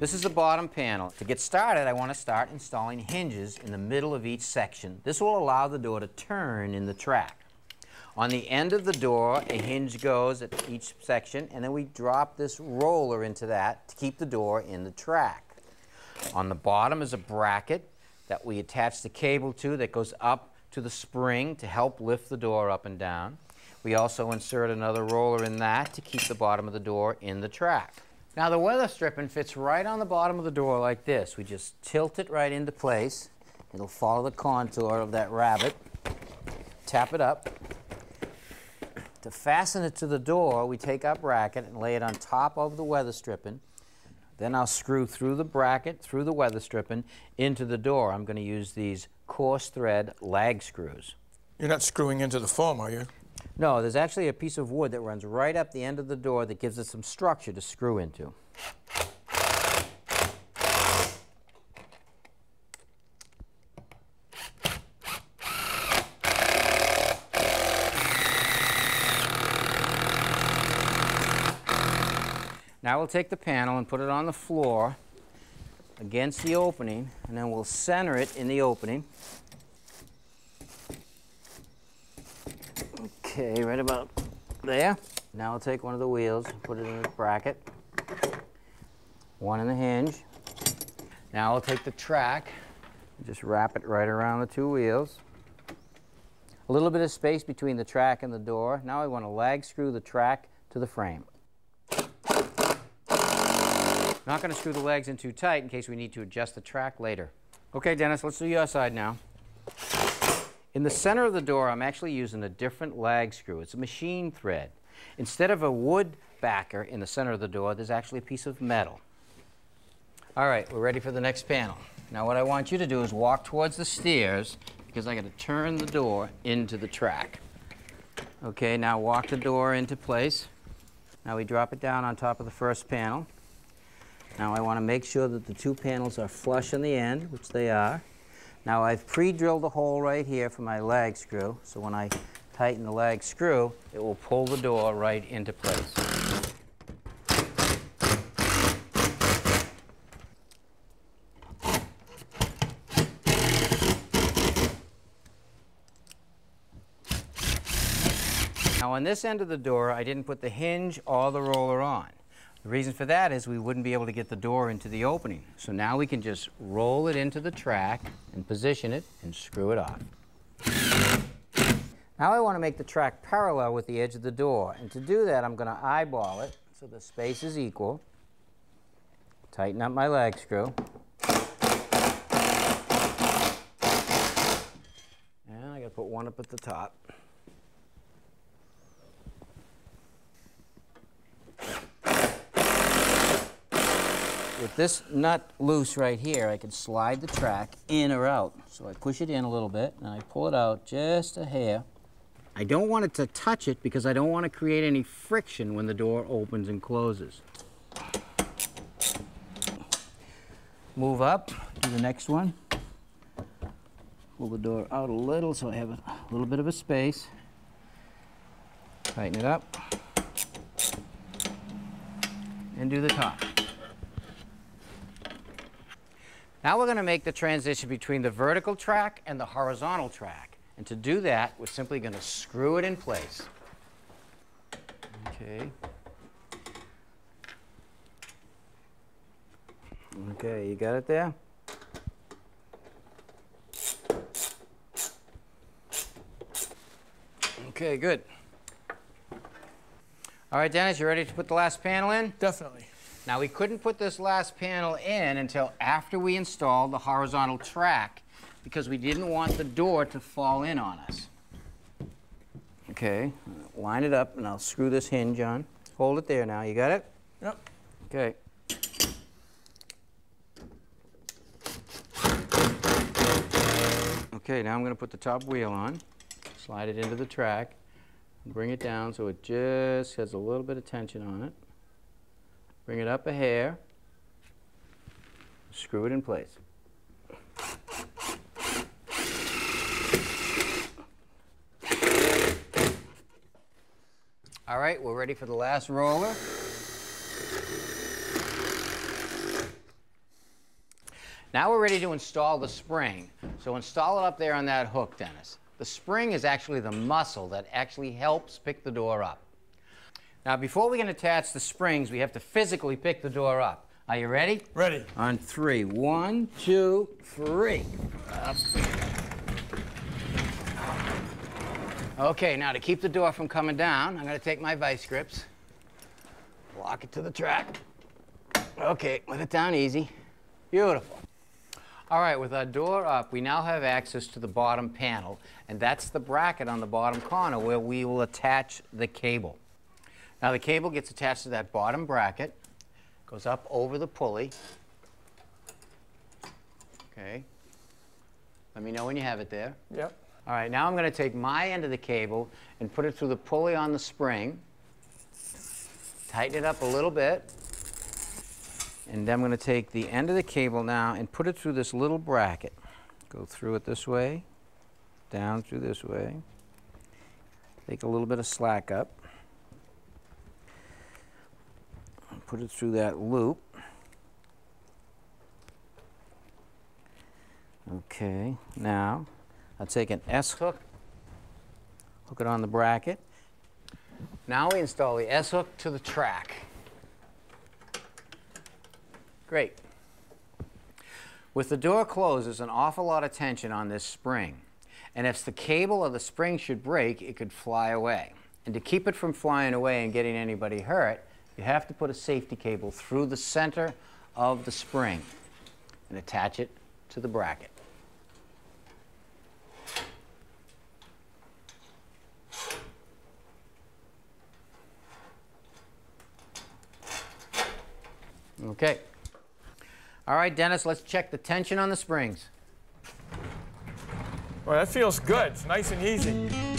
This is the bottom panel. To get started, I want to start installing hinges in the middle of each section. This will allow the door to turn in the track. On the end of the door, a hinge goes at each section, and then we drop this roller into that to keep the door in the track. On the bottom is a bracket that we attach the cable to that goes up to the spring to help lift the door up and down. We also insert another roller in that to keep the bottom of the door in the track. Now the weather stripping fits right on the bottom of the door like this. We just tilt it right into place. It'll follow the contour of that rabbet. Tap it up. To fasten it to the door, we take our bracket and lay it on top of the weather stripping. Then I'll screw through the bracket, through the weather stripping, into the door. I'm going to use these coarse thread lag screws. You're not screwing into the foam, are you? No, there's actually a piece of wood that runs right up the end of the door that gives it some structure to screw into. Now we'll take the panel and put it on the floor against the opening, and then we'll center it in the opening. Okay, right about there. Now I'll take one of the wheels, put it in the bracket, one in the hinge. Now I'll take the track, just wrap it right around the two wheels. A little bit of space between the track and the door. Now I want to lag screw the track to the frame. Not going to screw the legs in too tight in case we need to adjust the track later. Okay, Dennis, let's do your side now. In the center of the door, I'm actually using a different lag screw. It's a machine thread. Instead of a wood backer in the center of the door, there's actually a piece of metal. All right, we're ready for the next panel. Now what I want you to do is walk towards the stairs because I got to turn the door into the track. Okay, now walk the door into place. Now we drop it down on top of the first panel. Now I want to make sure that the two panels are flush on the end, which they are. Now I've pre-drilled a hole right here for my lag screw, so when I tighten the lag screw, it will pull the door right into place. Now on this end of the door, I didn't put the hinge or the roller on. The reason for that is we wouldn't be able to get the door into the opening. So now we can just roll it into the track and position it and screw it off. Now I want to make the track parallel with the edge of the door. And to do that, I'm going to eyeball it so the space is equal. Tighten up my lag screw. And I got to put one up at the top. With this nut loose right here, I can slide the track in or out. So I push it in a little bit and I pull it out just a hair. I don't want it to touch it because I don't want to create any friction when the door opens and closes. Move up to the next one. Pull the door out a little so I have a little bit of a space. Tighten it up. And do the top. Now we're going to make the transition between the vertical track and the horizontal track. And to do that, we're simply going to screw it in place. Okay. Okay, you got it there? Okay, good. All right, Dennis, you ready to put the last panel in? Definitely. Now we couldn't put this last panel in until after we installed the horizontal track because we didn't want the door to fall in on us. Okay, line it up and I'll screw this hinge on. Hold it there now, you got it? Yep. Okay. Okay, now I'm going to put the top wheel on, slide it into the track, bring it down so it just has a little bit of tension on it. Bring it up a hair. Screw it in place. All right, we're ready for the last roller. Now we're ready to install the spring. So install it up there on that hook, Dennis. The spring is actually the muscle that actually helps pick the door up. Now before we can attach the springs, we have to physically pick the door up. Are you ready? Ready. On three. One, two, three. Up. Okay, now to keep the door from coming down, I'm going to take my vice grips, lock it to the track. Okay, let it down easy. Beautiful. All right, with our door up, we now have access to the bottom panel, and that's the bracket on the bottom corner where we will attach the cable. Now the cable gets attached to that bottom bracket, goes up over the pulley. Okay. Let me know when you have it there. Yep. All right, now I'm going to take my end of the cable and put it through the pulley on the spring. Tighten it up a little bit. And then I'm going to take the end of the cable now and put it through this little bracket. Go through it this way, down through this way. Take a little bit of slack up. Put it through that loop. Okay, now I'll take an S hook, hook it on the bracket. Now we install the S hook to the track. Great. With the door closed, there's an awful lot of tension on this spring. And if the cable or the spring should break, it could fly away. And to keep it from flying away and getting anybody hurt, you have to put a safety cable through the center of the spring and attach it to the bracket. Okay. All right, Dennis, let's check the tension on the springs. Well, that feels good. It's nice and easy.